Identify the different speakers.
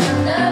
Speaker 1: enough.